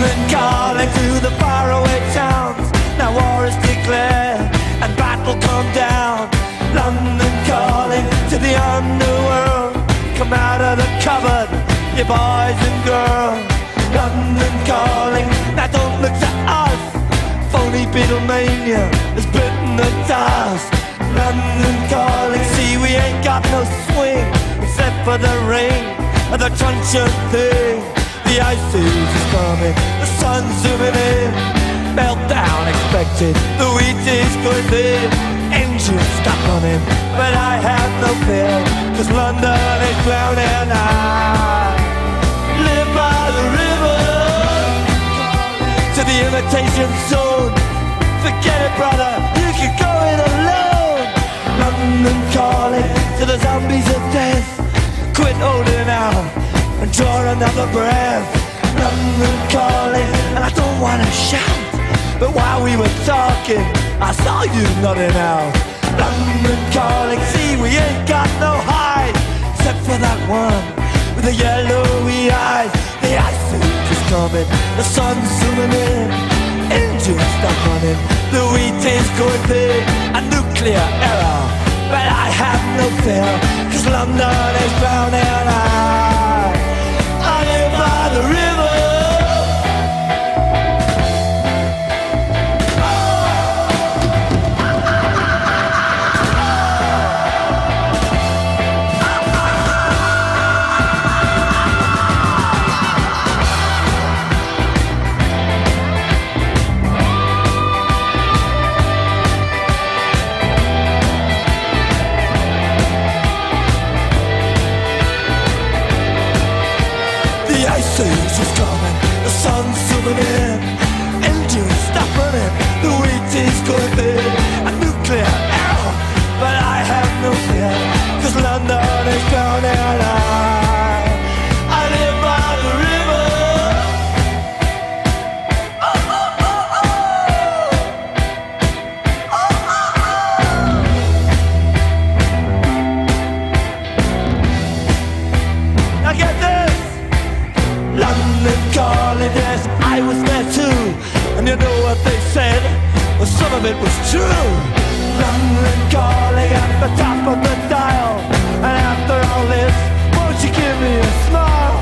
England calling through the faraway towns. Now war is declared and battle come down. London calling to the underworld. Come out of the cupboard, you boys and girls. London calling, now don't look to us. Phony Beatlemania is bitten the dust. London calling, see we ain't got no swing except for the rain of the truncheon thing. The ice age is coming, the sun's zooming in. Meltdown expected, the wheat is going thin. Engines stop running, but I have no fear, cause London is drowning. I live by the river to the imitation zone. Forget it, brother, you can go it alone. London calling to the zombies of death. Quit holding out and draw another breath. London calling, and I don't wanna shout. But while we were talking, I saw you nodding out. London calling, see we ain't got no hide, except for that one with the yellowy eyes. The ice is coming, the sun's zooming in, engines stop running, the wheat is going big, a nuclear error. But I have no fear, cause London is drowning. Coming, the sun's zooming in, Calling, yes, I was there too. And you know what they said? Well, some of it was true. London calling at the top of the dial. And after all this, won't you give me a smile?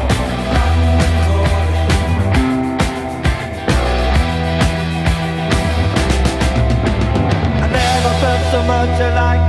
I never felt so much like.